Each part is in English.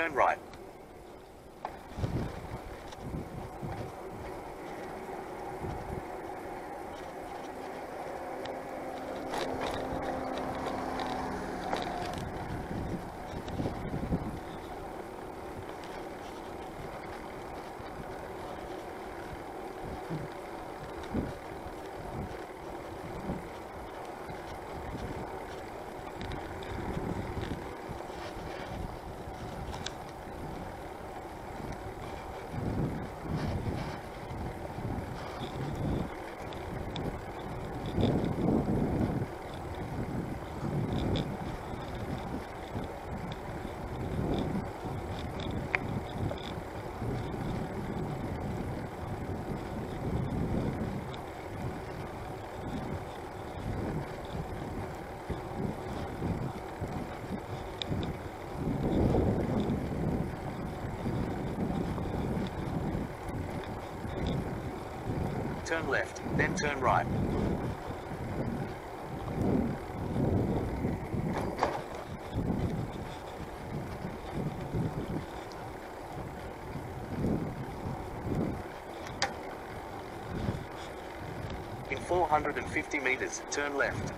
Turn right. Turn left, then turn right. In 450 meters, turn left.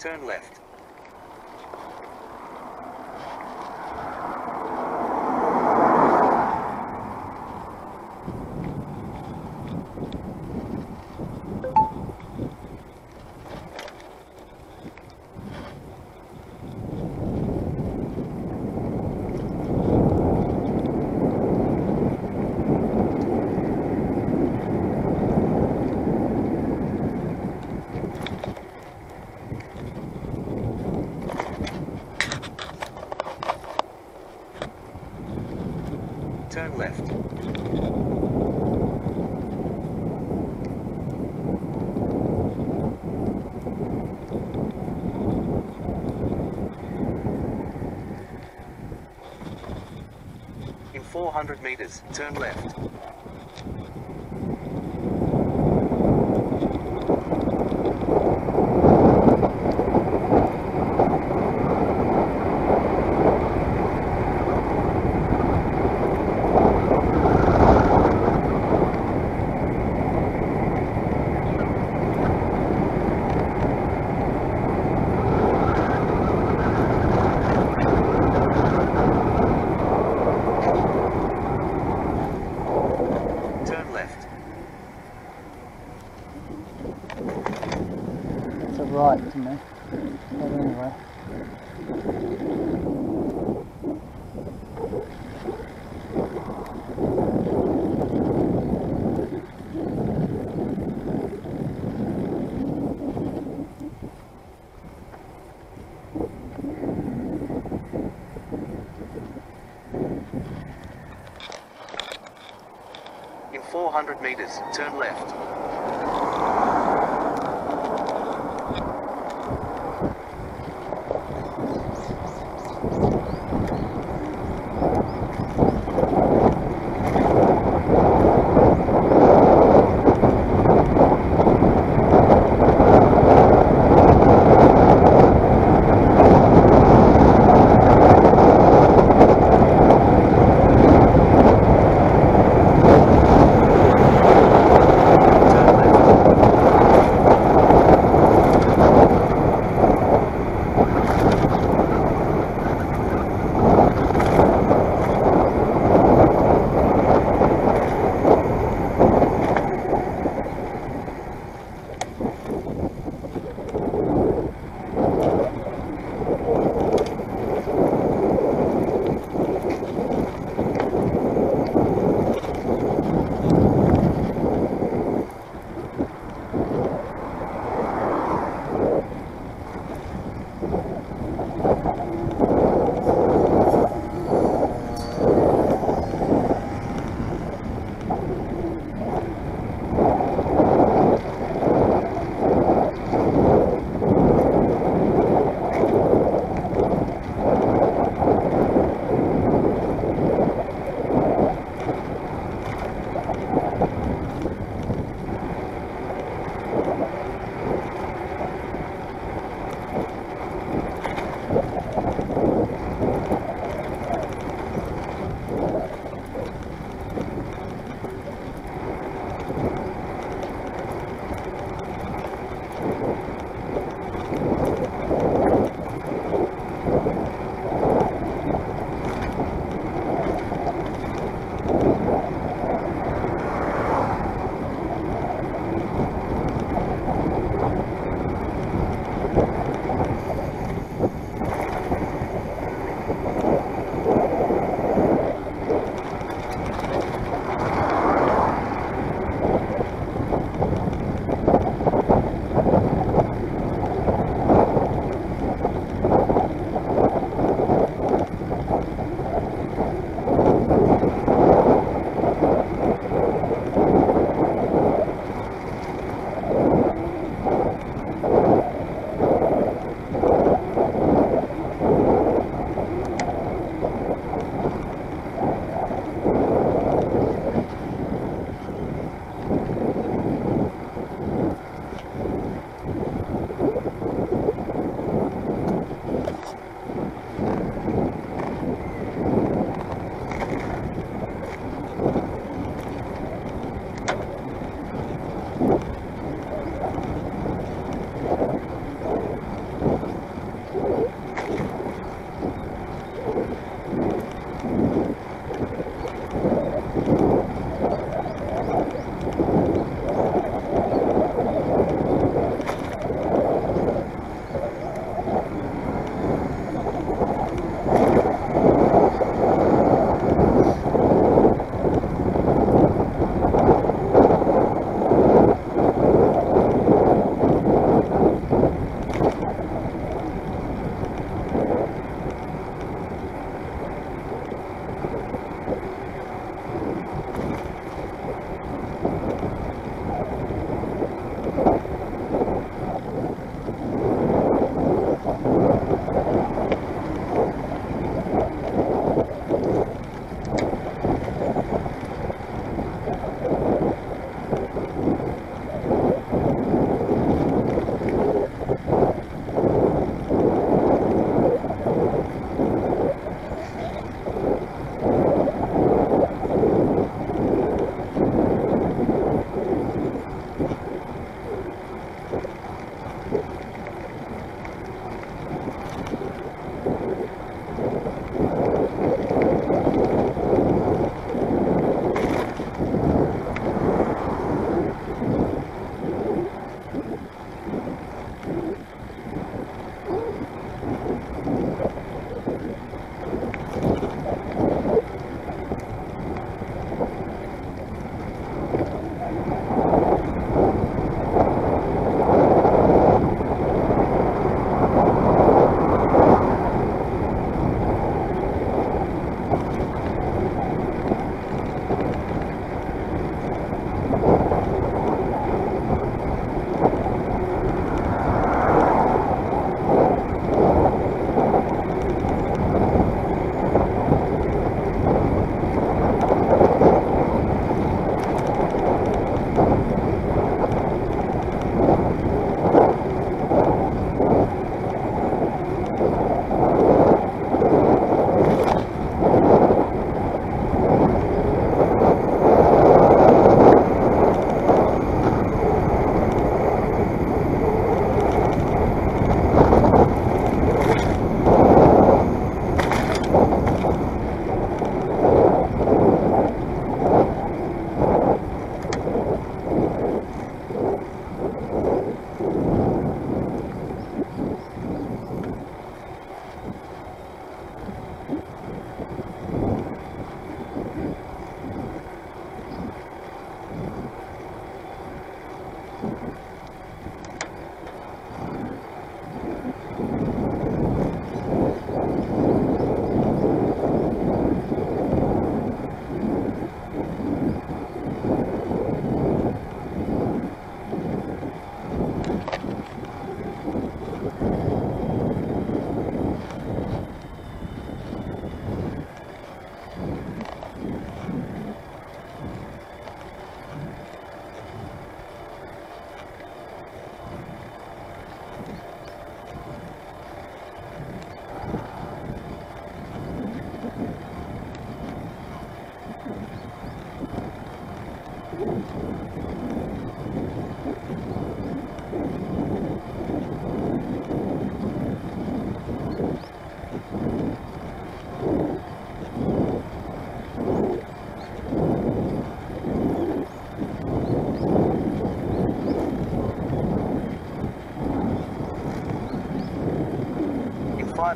Turn left. 100 meters, turn left. Turn left.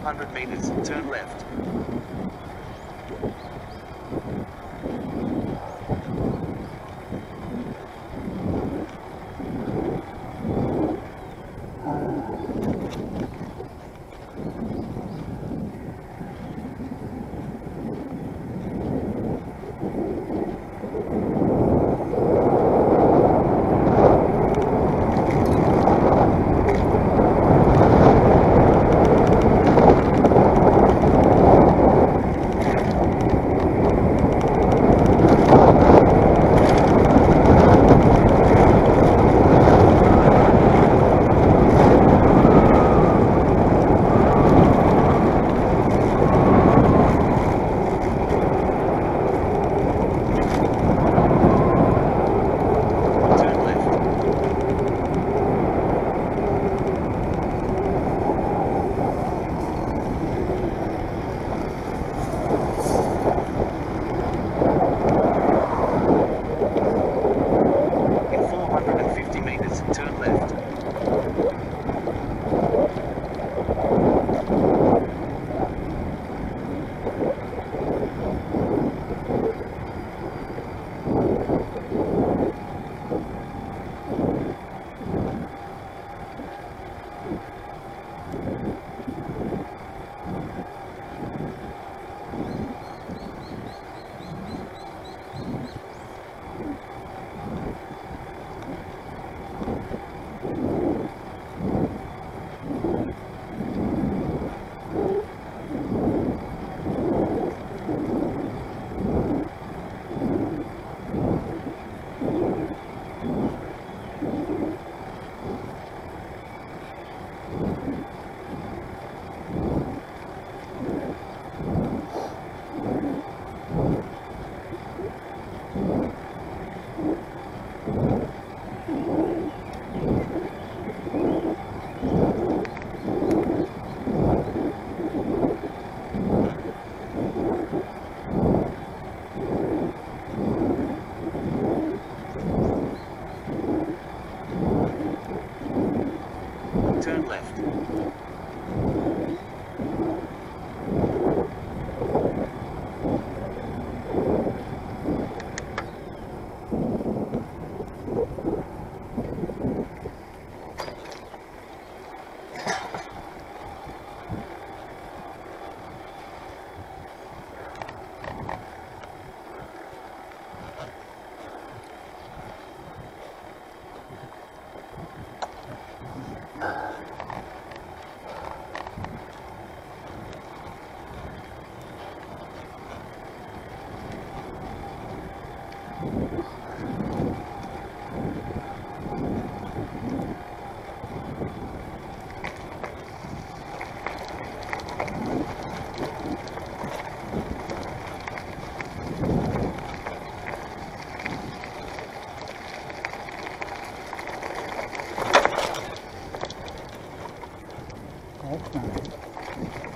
500 meters, turn left. 奥さん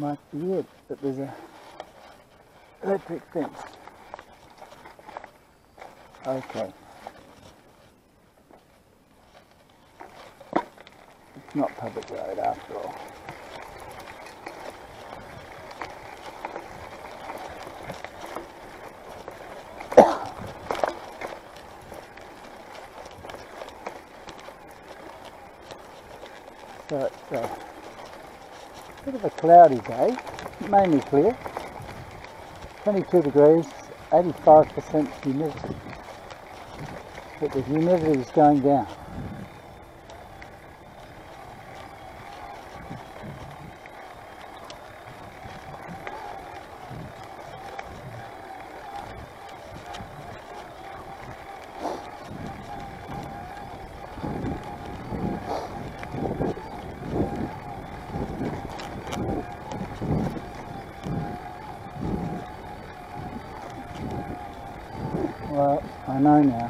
Might be it, but there's a electric fence. Okay. It's not public road after all. So it's a bit of a cloudy day, mainly clear. 22 degrees, 85% humidity. But the humidity is going down. I know now.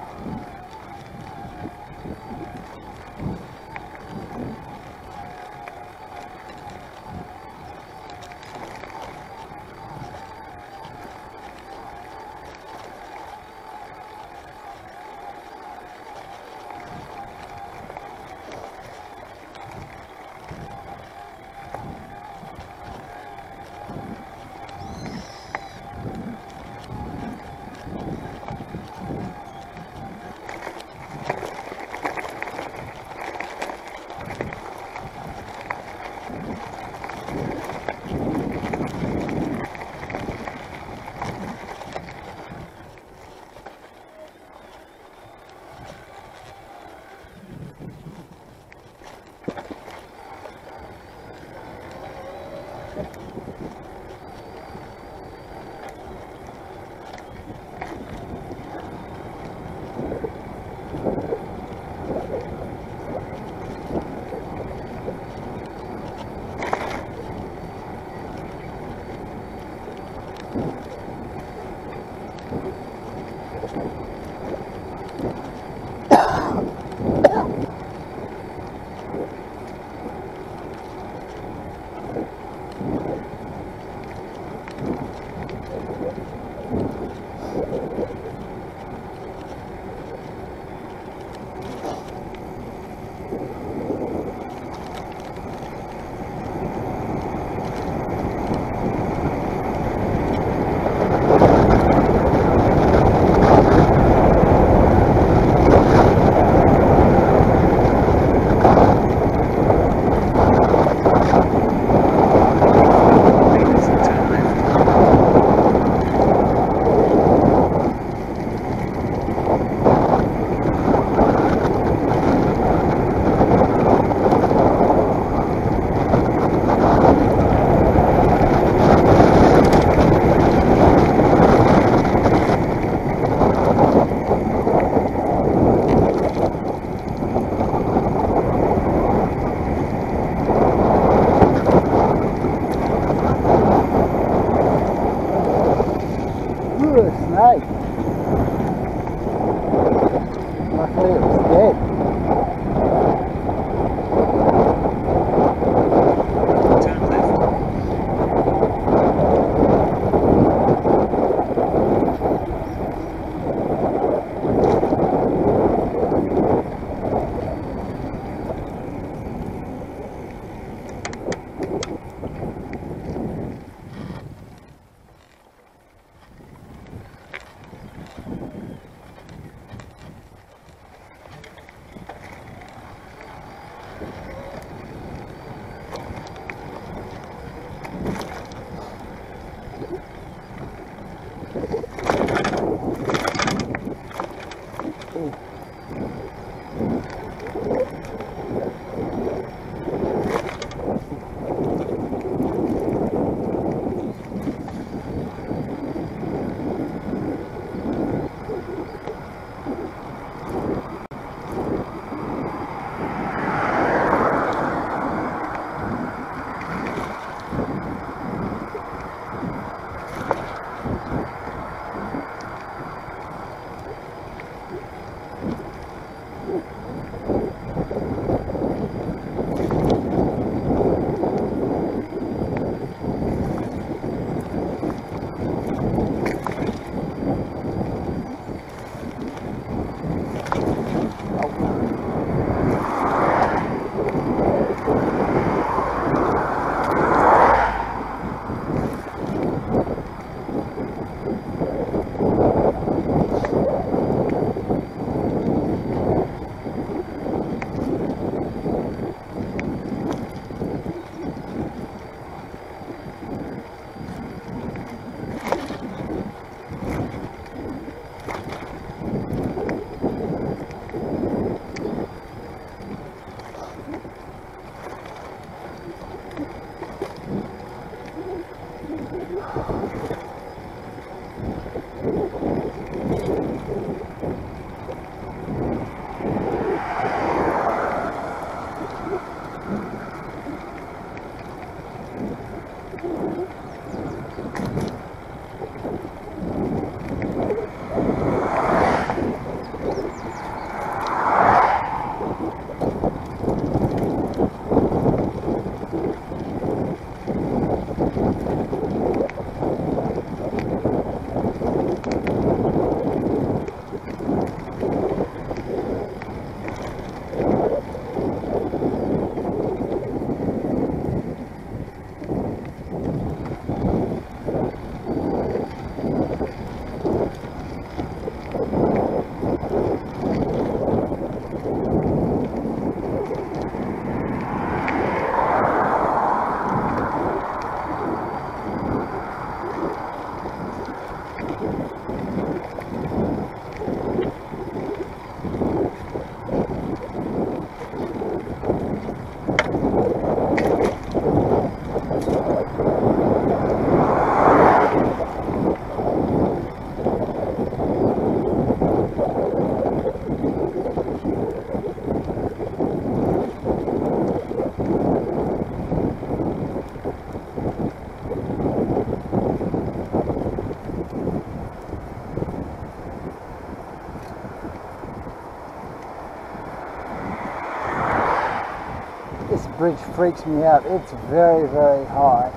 Bridge freaks me out. It's very, very high.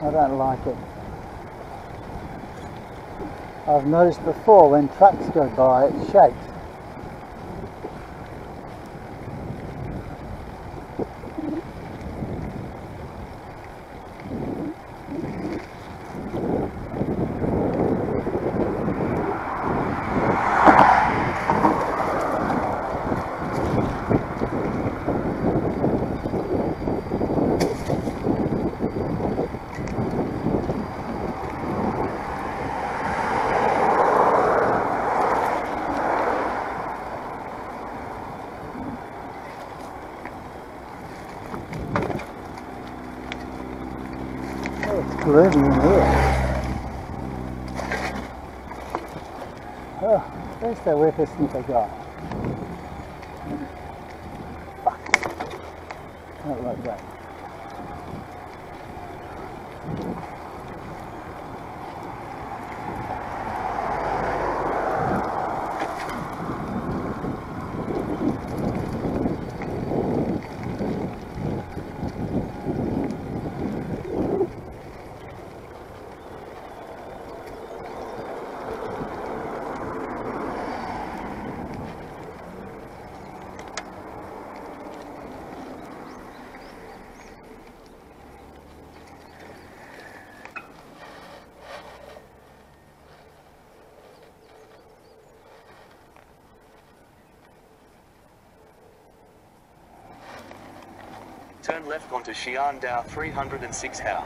I don't like it. I've noticed before when trucks go by it shakes. Gloomy in here. Oh, where's the whippersnipper guy? Fuck. Not like that. Turn left onto Kendo 306 How.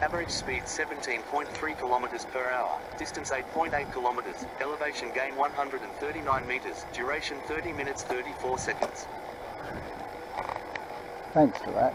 Average speed 17.3 kilometers per hour. Distance 8.8 kilometers. Elevation gain 139 meters. Duration 30 minutes 34 seconds. Thanks for that.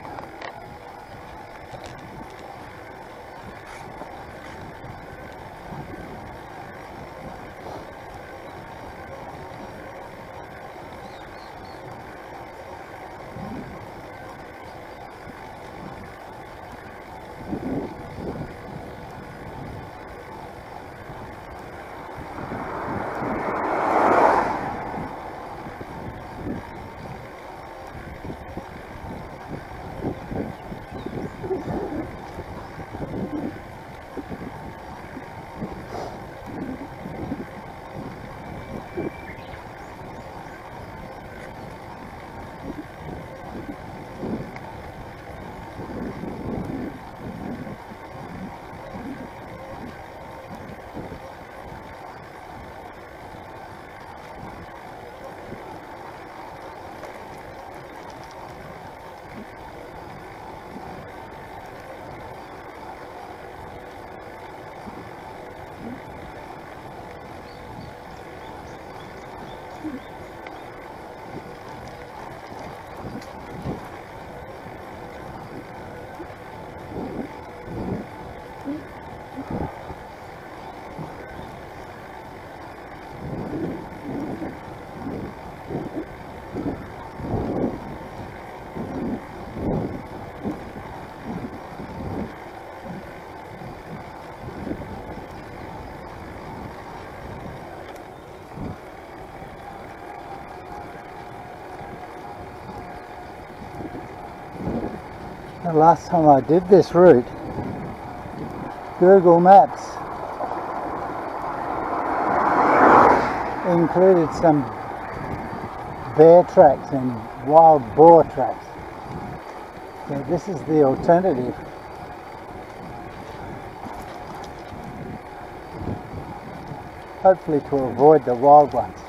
Last time I did this route, Google Maps included some bear tracks and wild boar tracks. So this is the alternative. Hopefully to avoid the wild ones.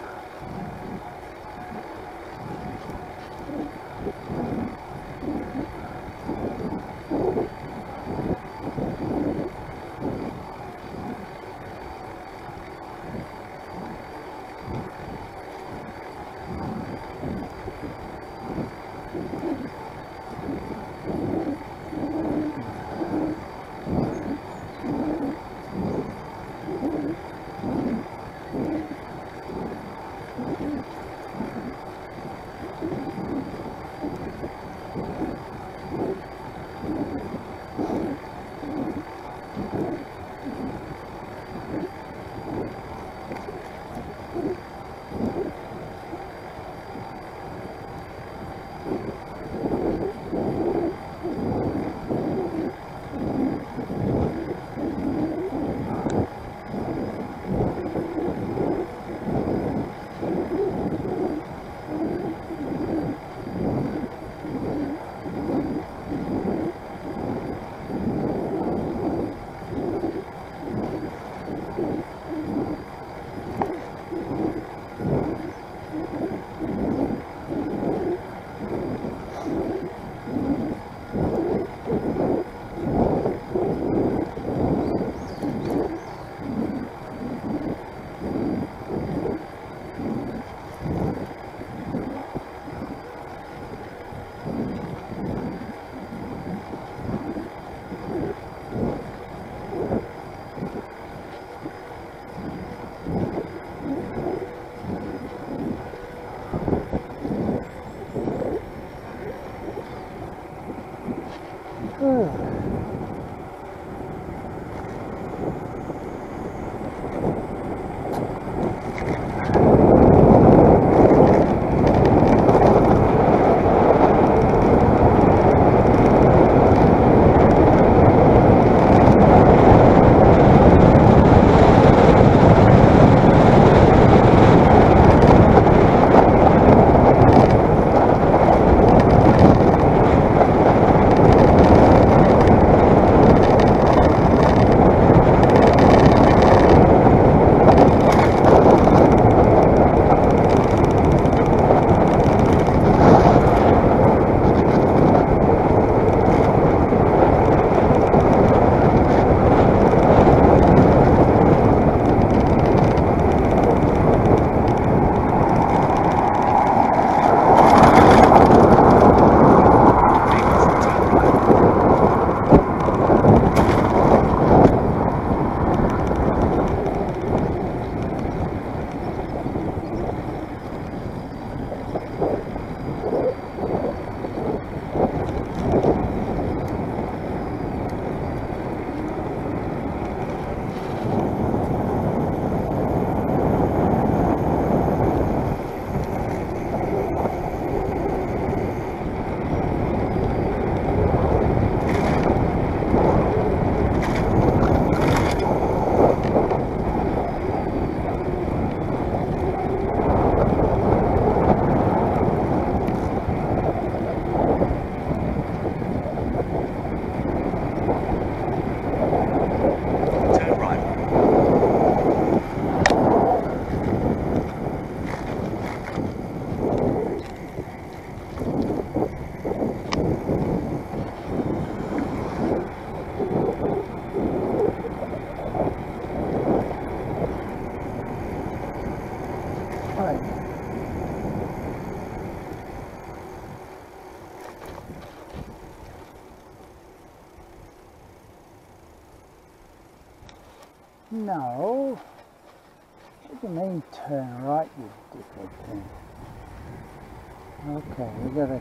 Gotta.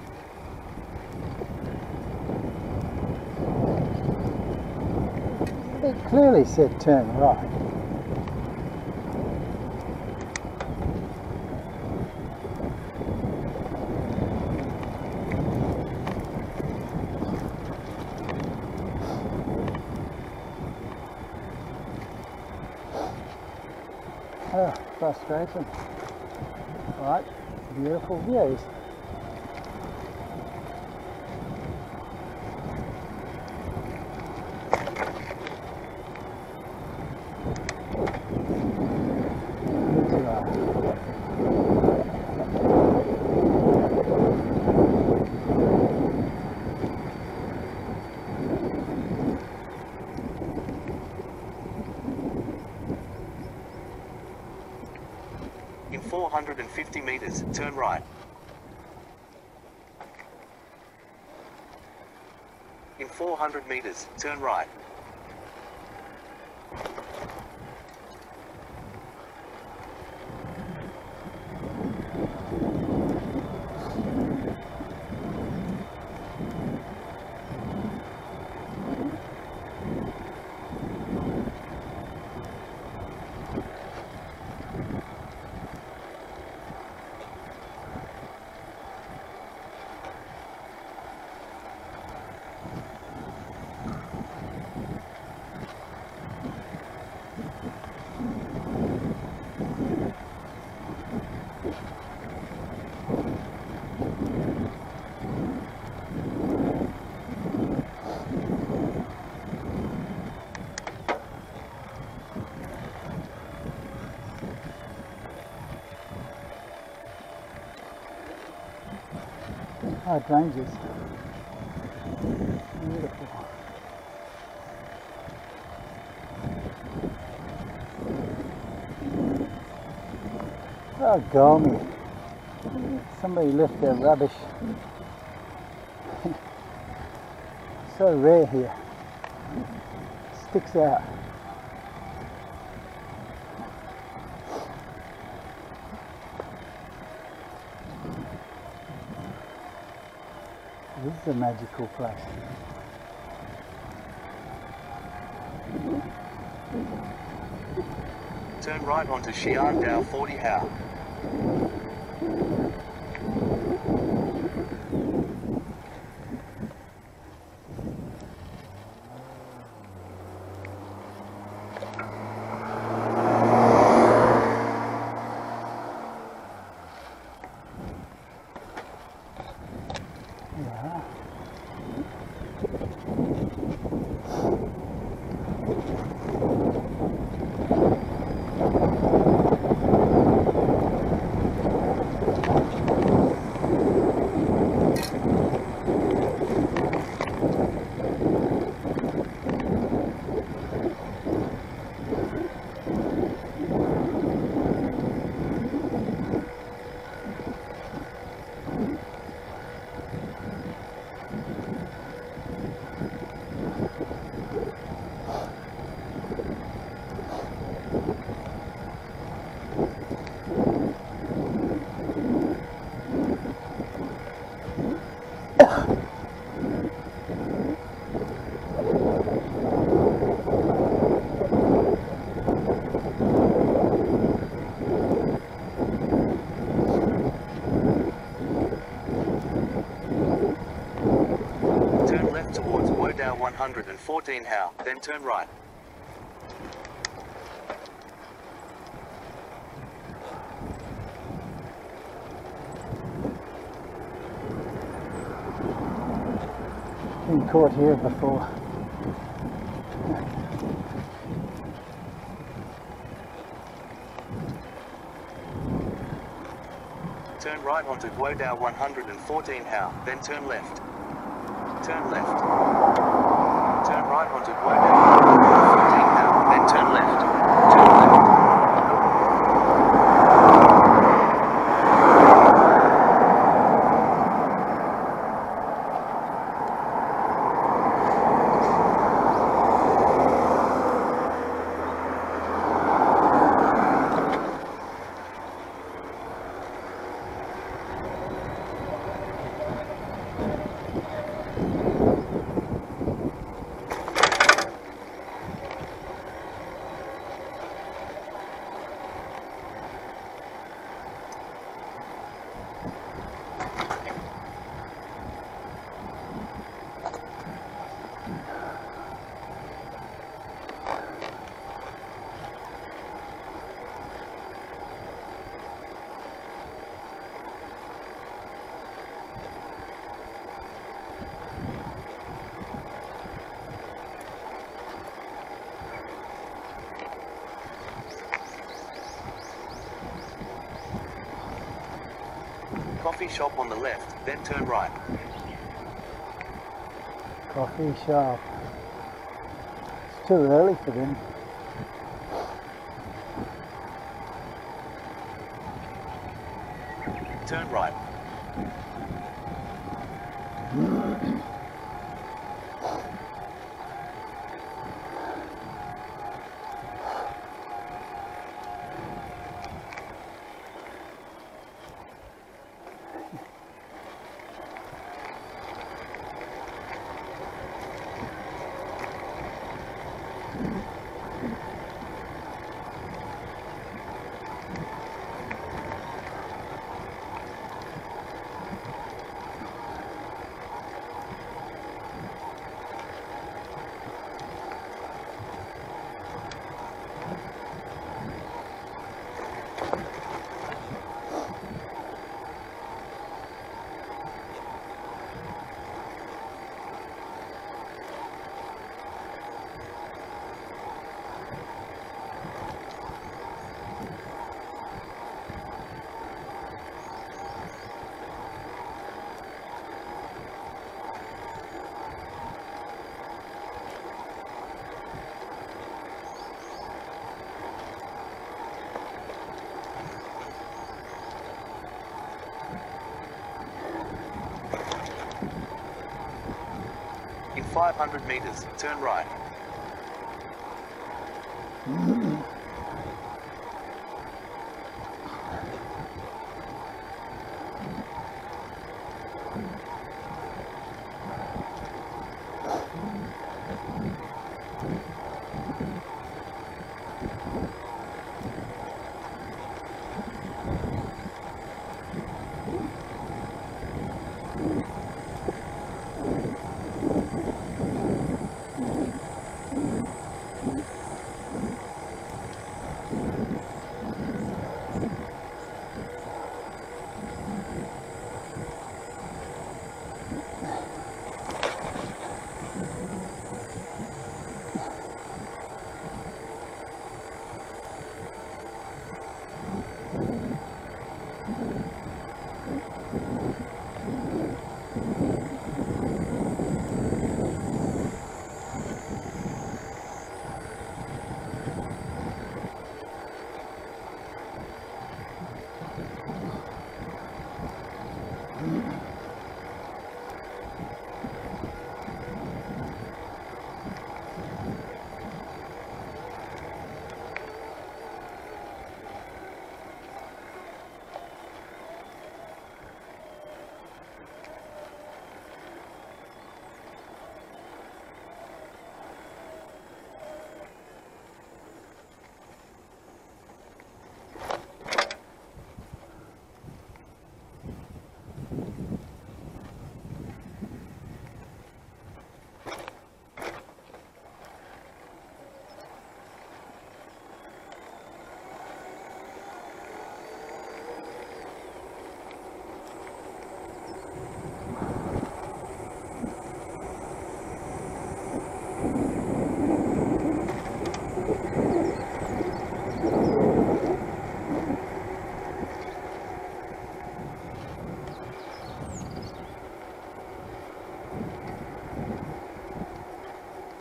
It clearly said turn right. Ah, oh, frustrating. Right, beautiful views. Good to know. In 450 meters, turn right. In 400 meters, turn right. Hydrangeas. Beautiful. Oh, oh golly. Somebody left their rubbish. so rare here. Sticks out. A magical place. Turn right onto Xiandao 40 Hao. Yeah. Turn left towards Guodao 114 Hao, then turn right. Been caught here before. Turn right onto Guodao 114 Hao, then turn left. Turn left. Turn right onto Guodao 114 Hao, then turn left. Turn left. Coffee shop on the left, then turn right. Coffee shop. It's too early for them. Turn right. In 500 meters, turn right.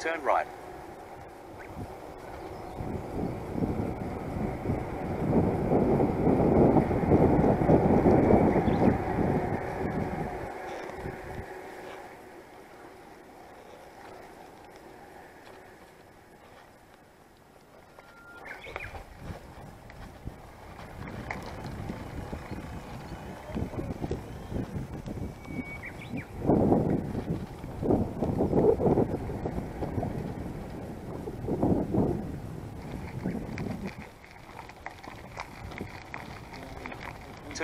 Turn right.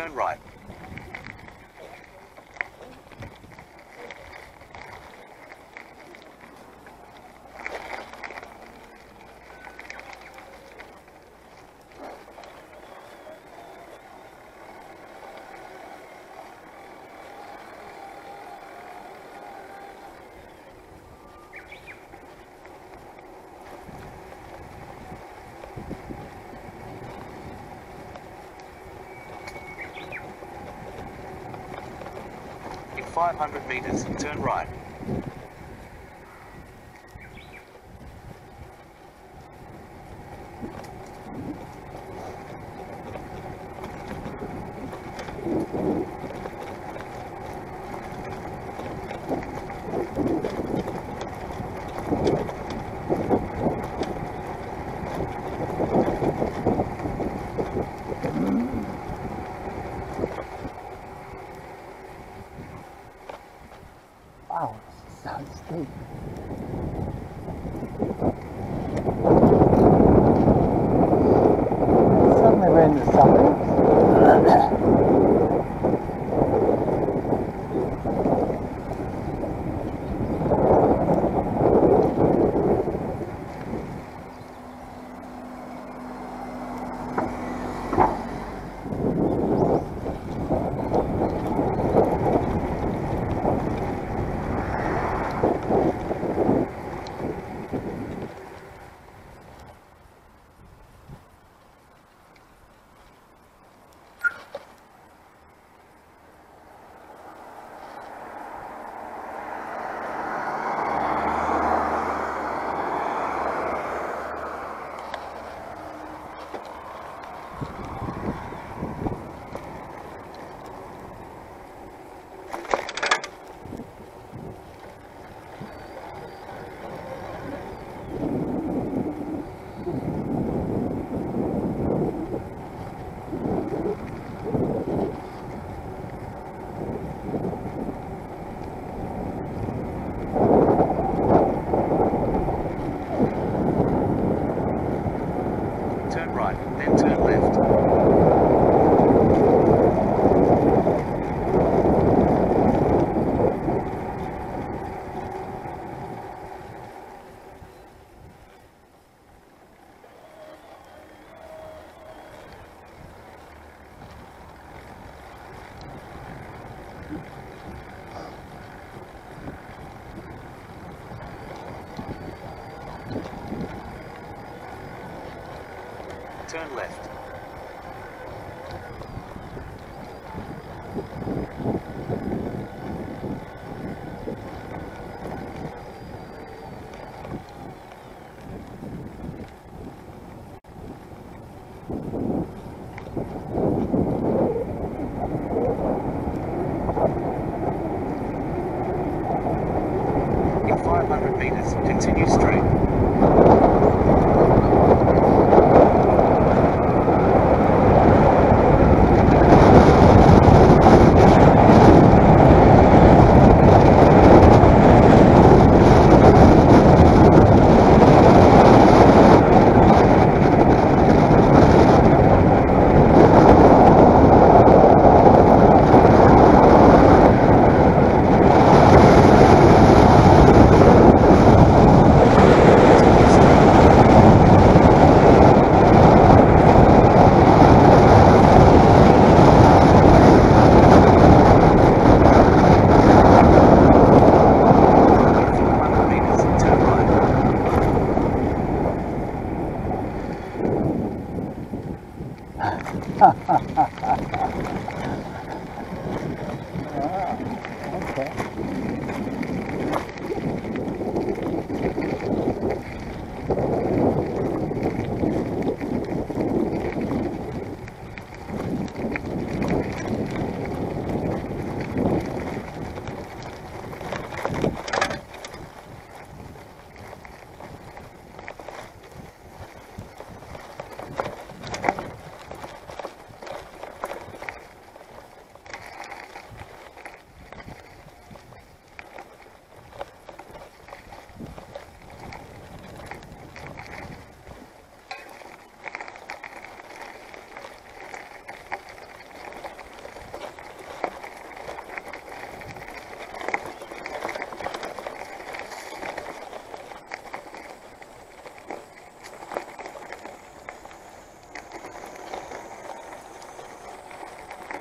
Turn right. 500 meters, turn right.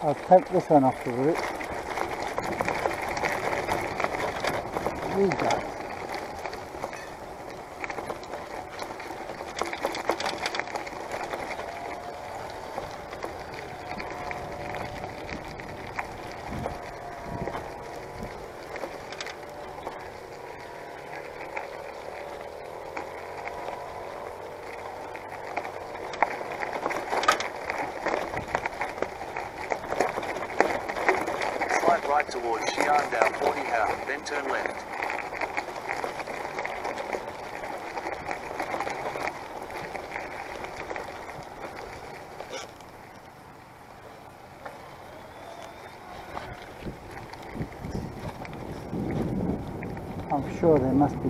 I'll take this one off the route. There you go.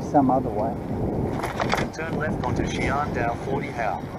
some other way. Turn left onto Xiandao 40 Hao.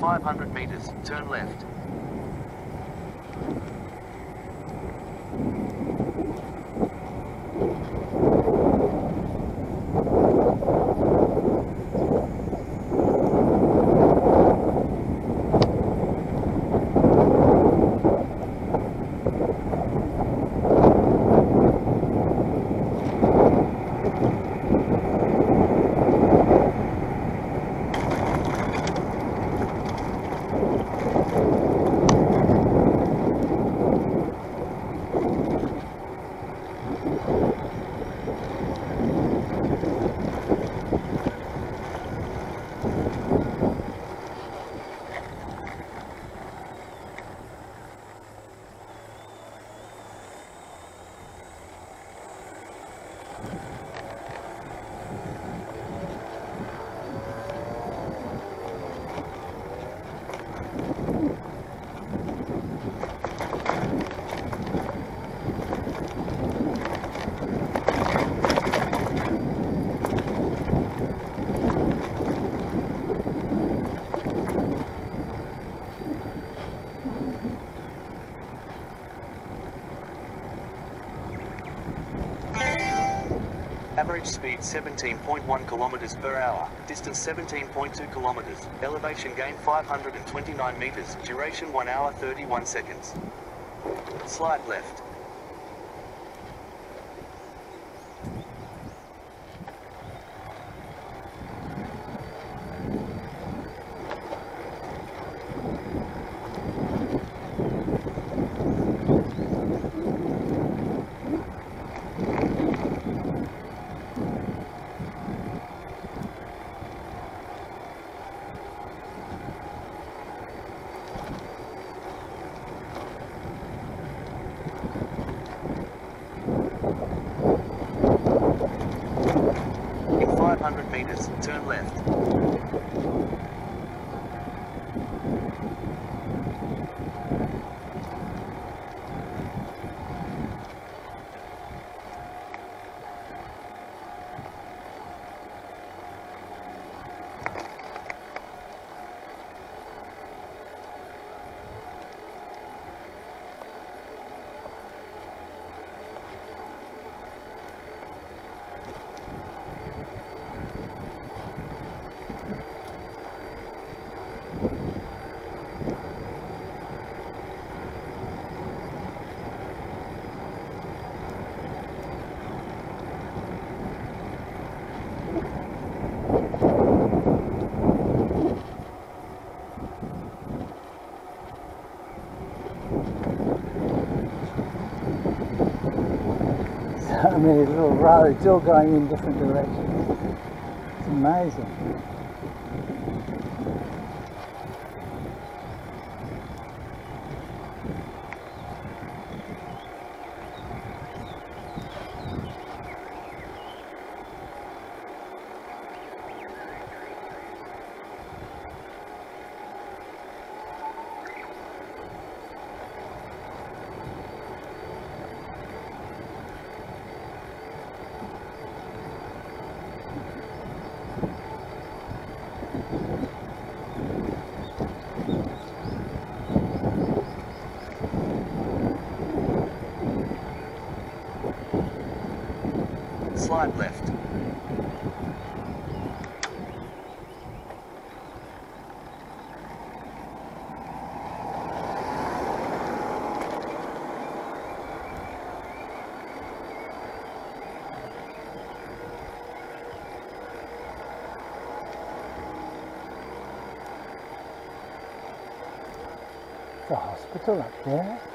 500 meters, turn left. Average speed 17.1 kilometers per hour. Distance 17.2 kilometers. Elevation gain 529 meters. Duration 1 hour 31 seconds. Slide left. In 500 meters, turn left. Many little roads all going in different directions. It's amazing. Slide left. The hospital up there.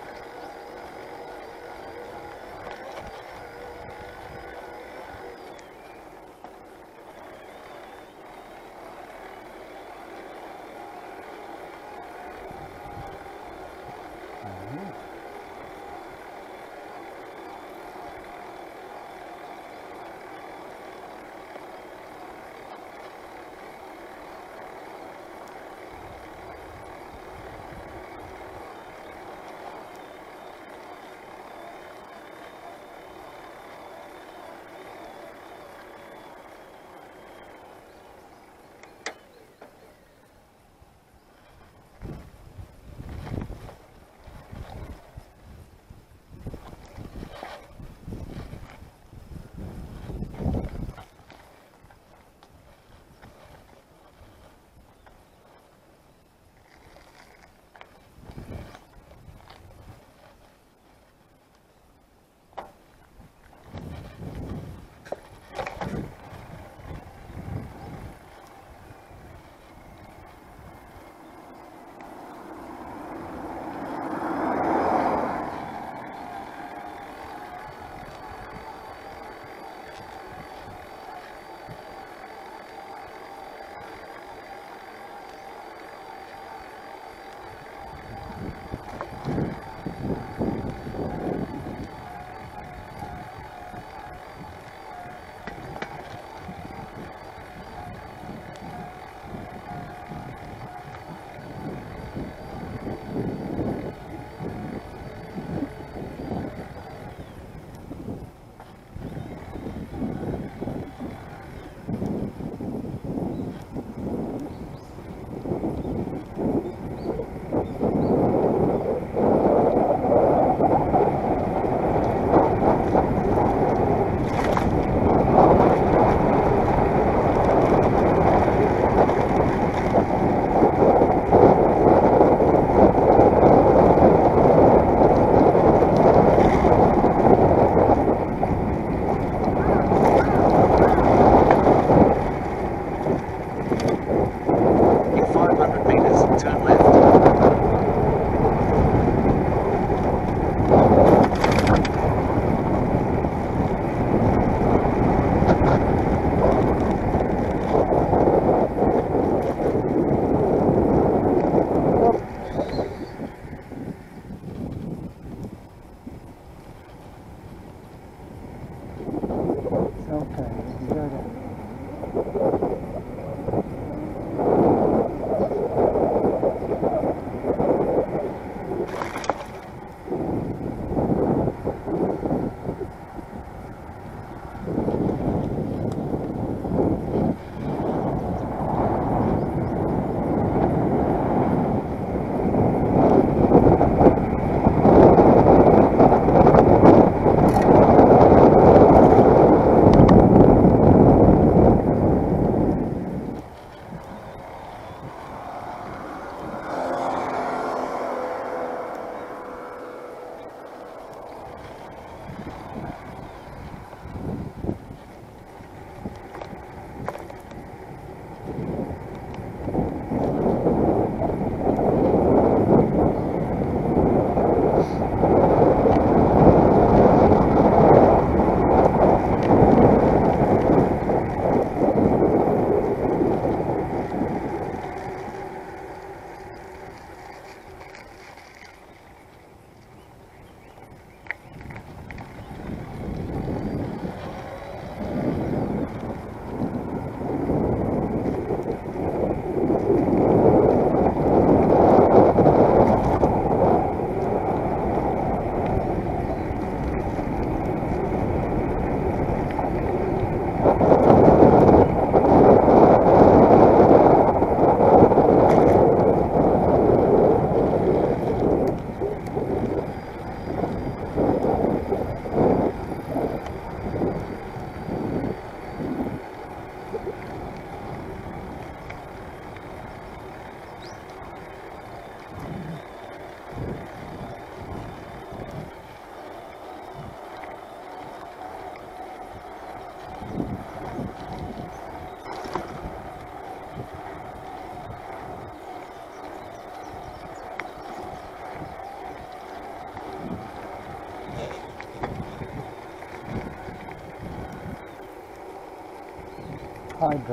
that way.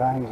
Hydrangeas.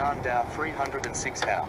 Xiandao 306 Hao.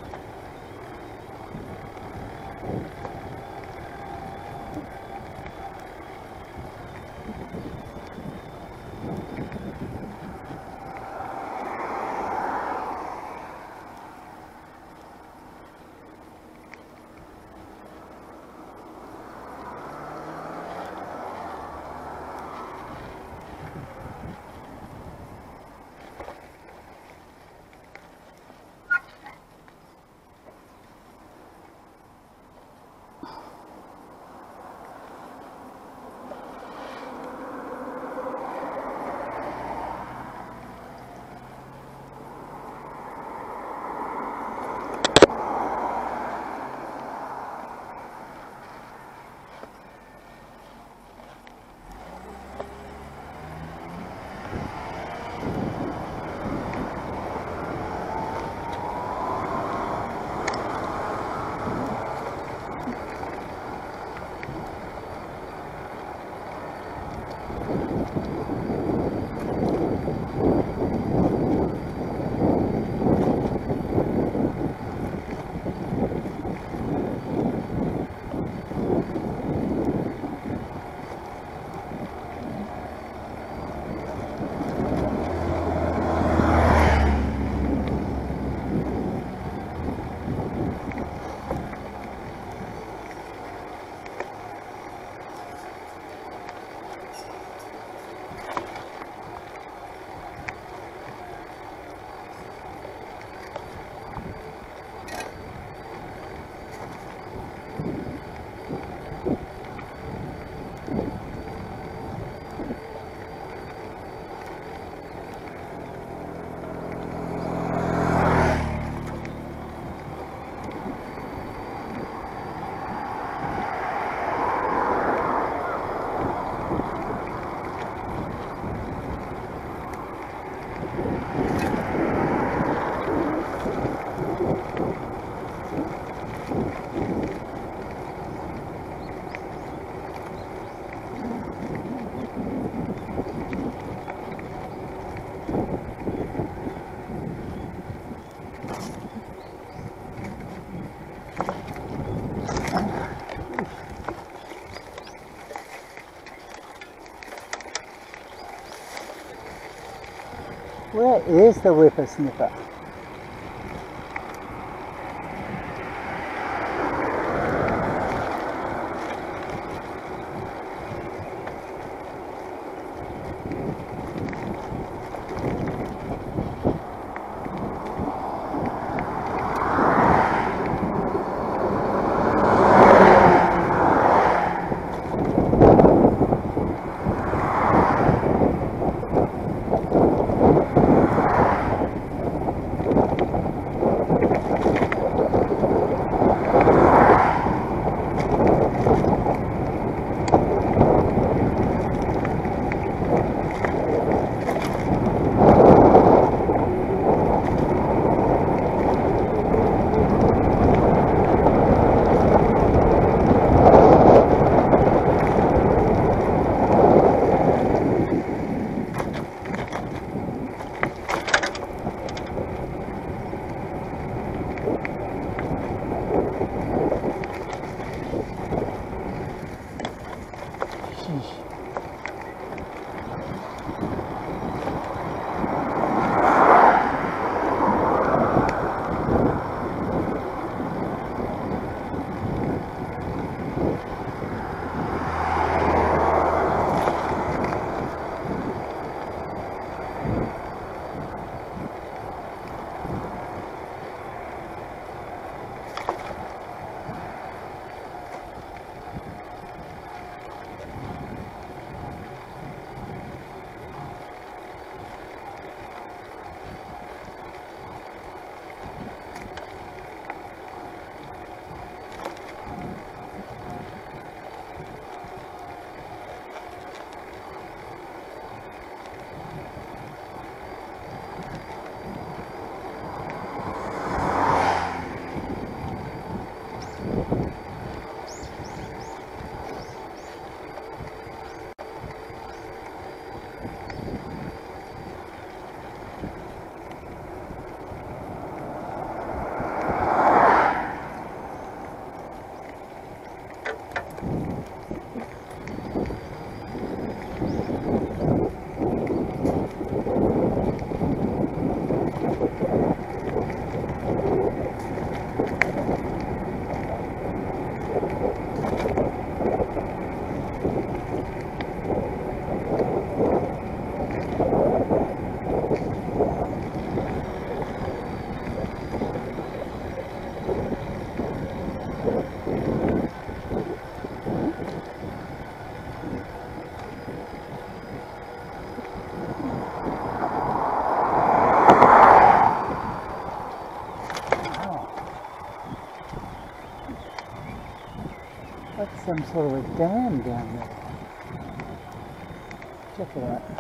Where is the Thank you. Some sort of a dam down there. Check it out.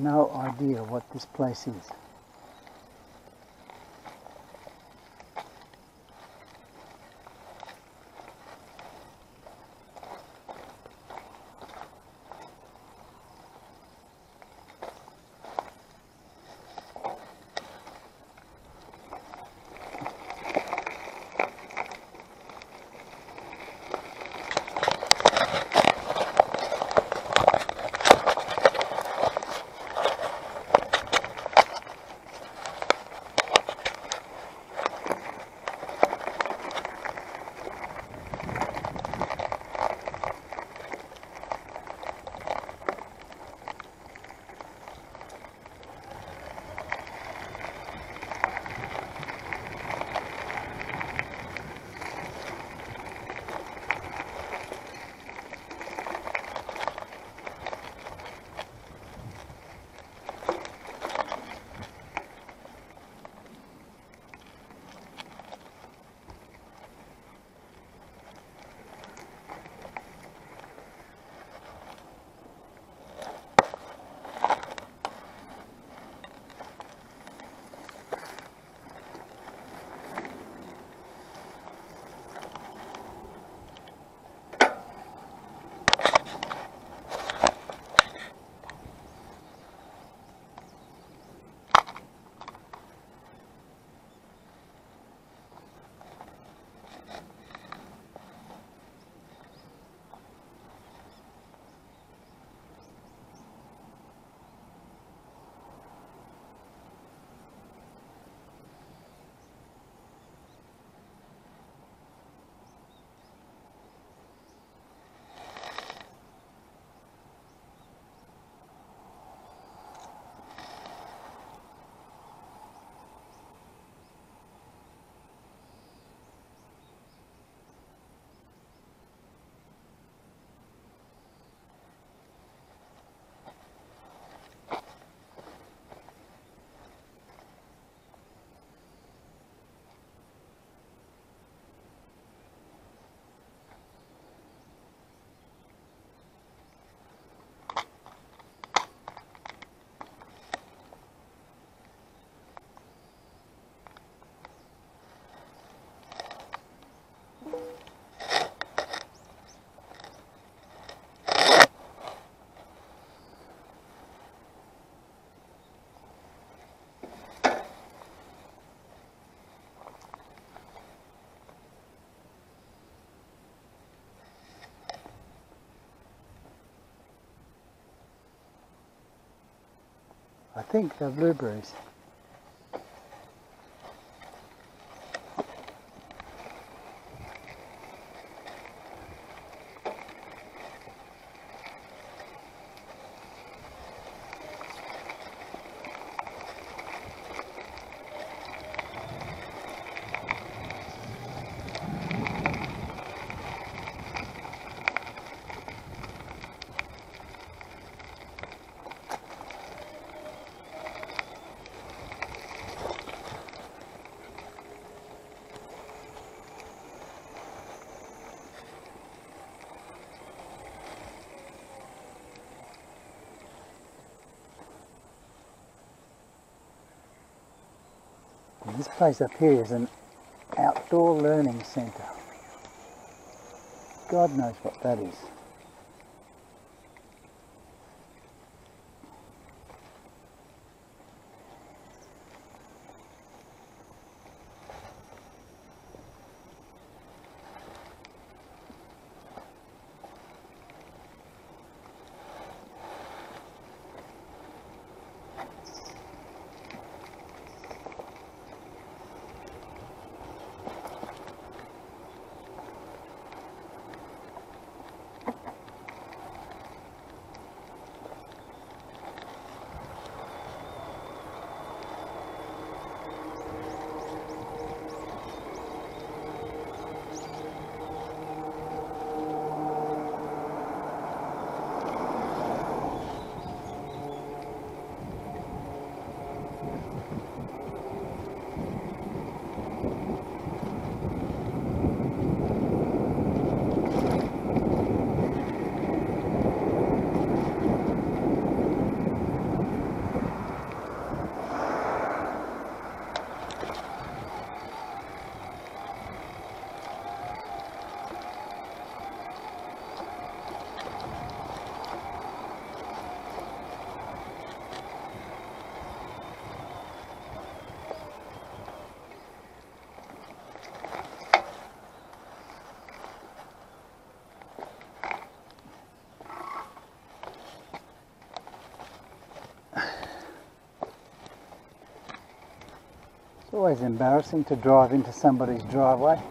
No idea what this place is. I think they're blueberries. Place up here is an outdoor learning centre. God knows what that is. Always embarrassing to drive into somebody's driveway.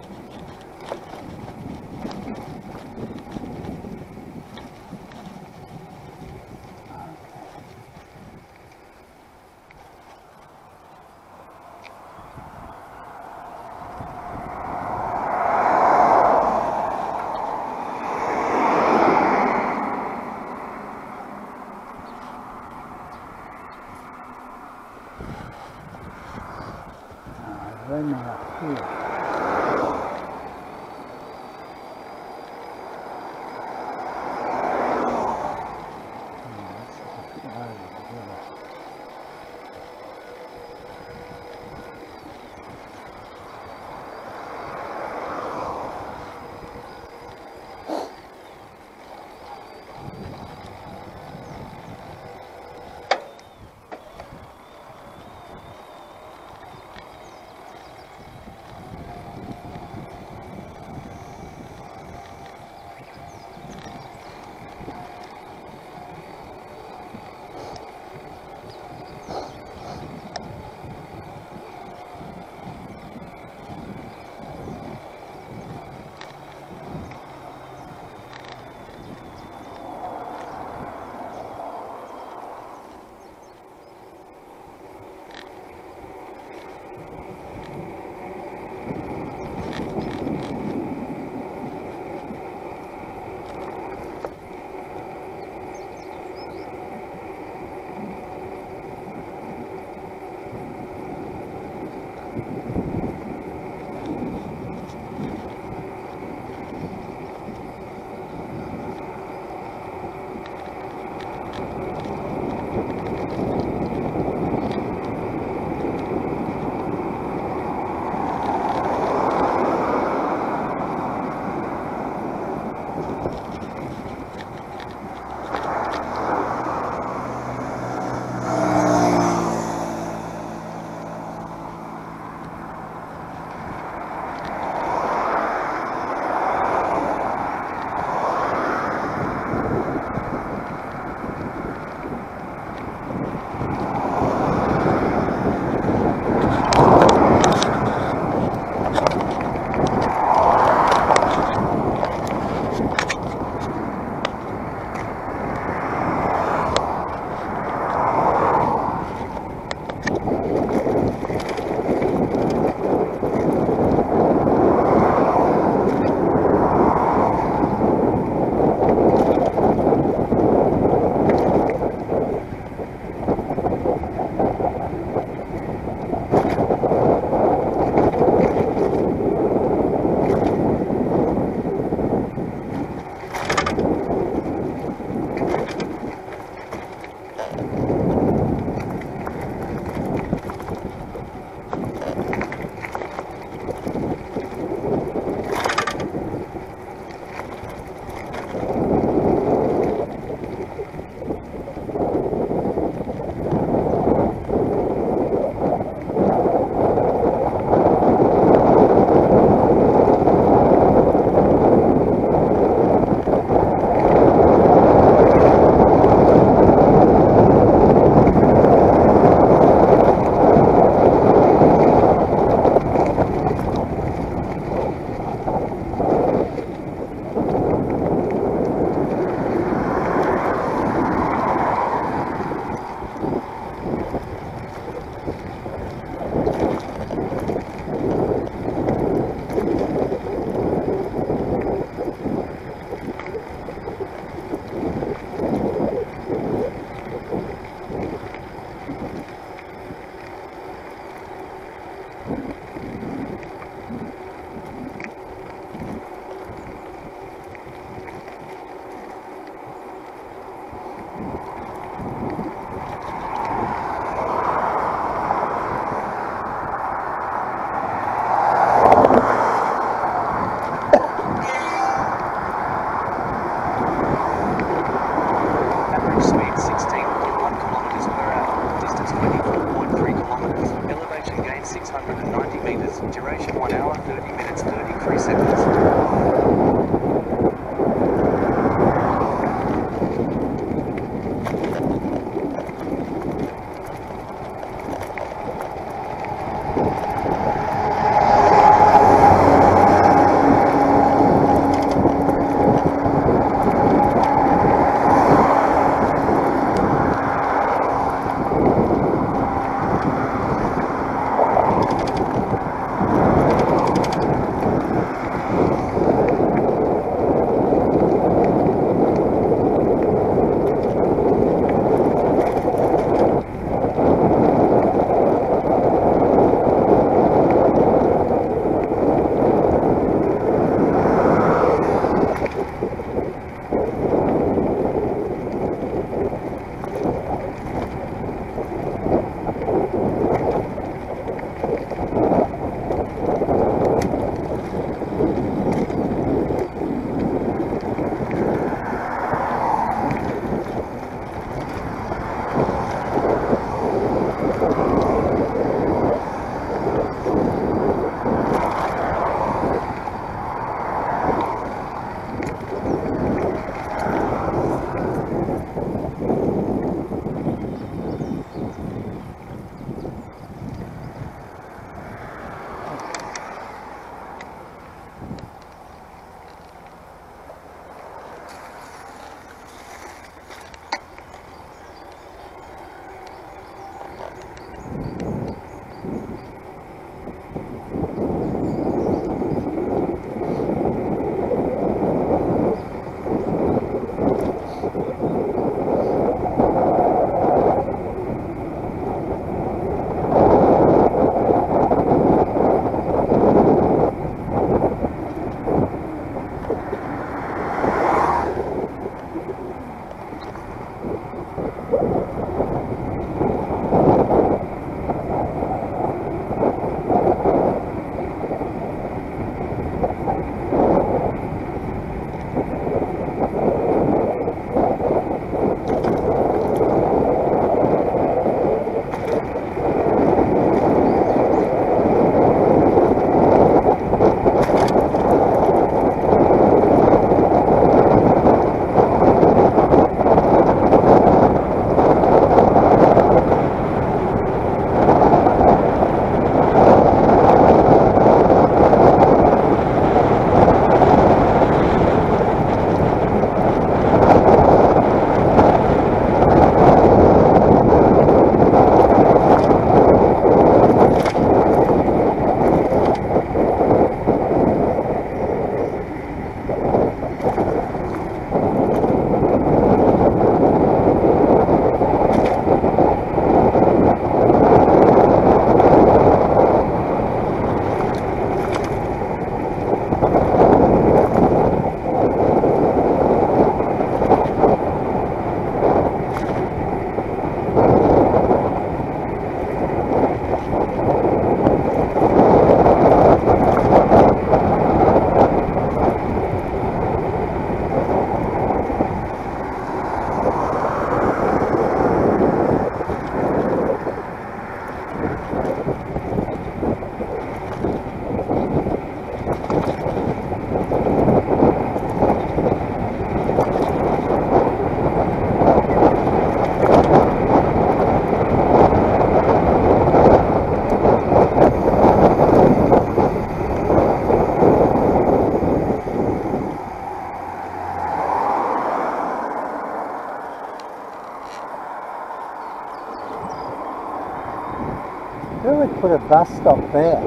Put a bus stop there.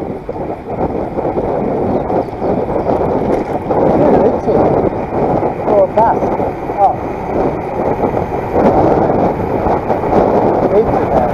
That's it. Or a bus. Oh. Heaps of that.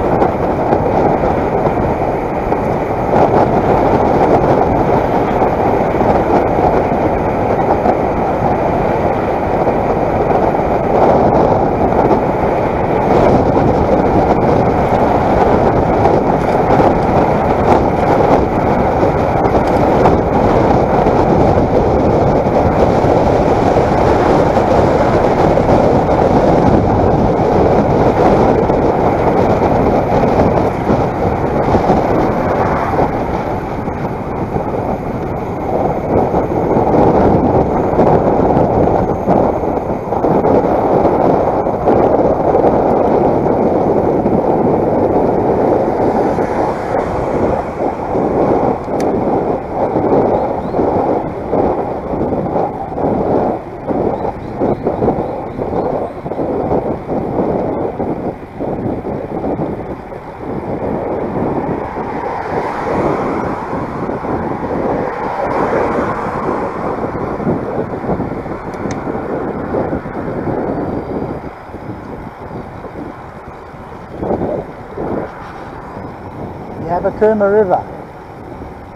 Abukuma River.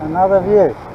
Another view.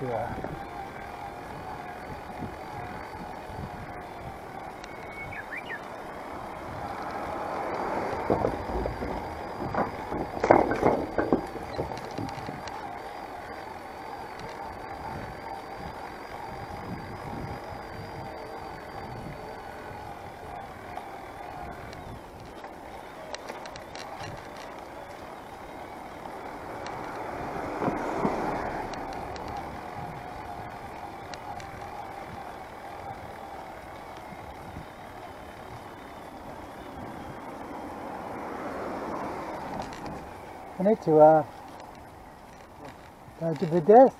You And to uh, Don't you be deaf?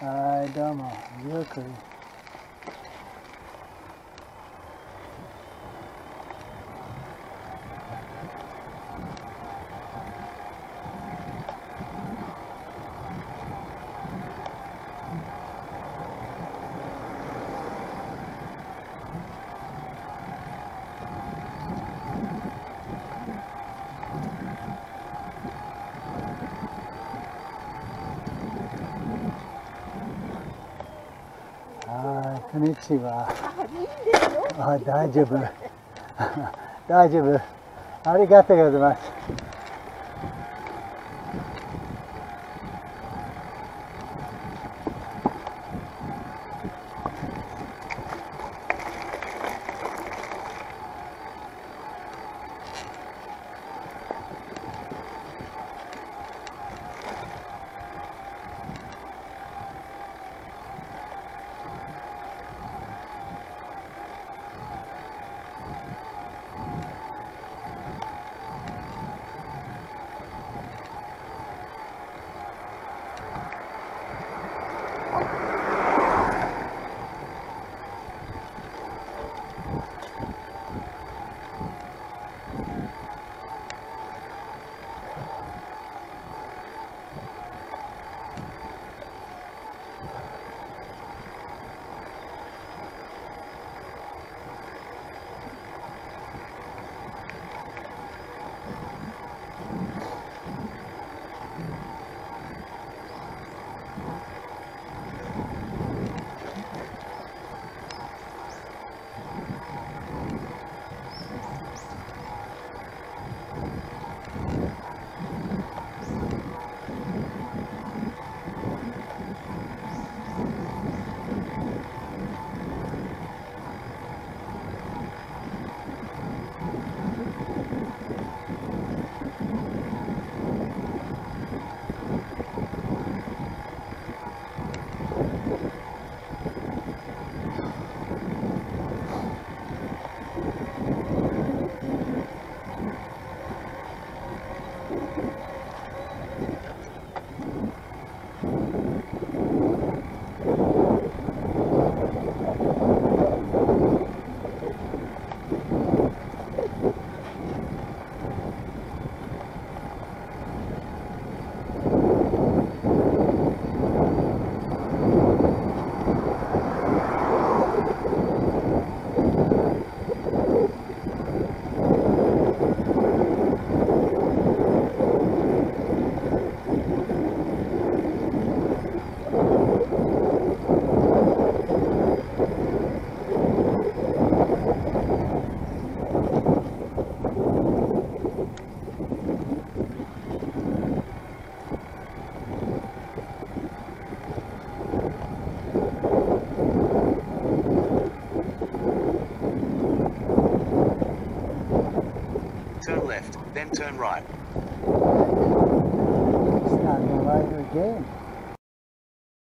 Hi, Domo. Yukari. こんにちは。あ、大丈夫。大丈夫。ありがとうございます。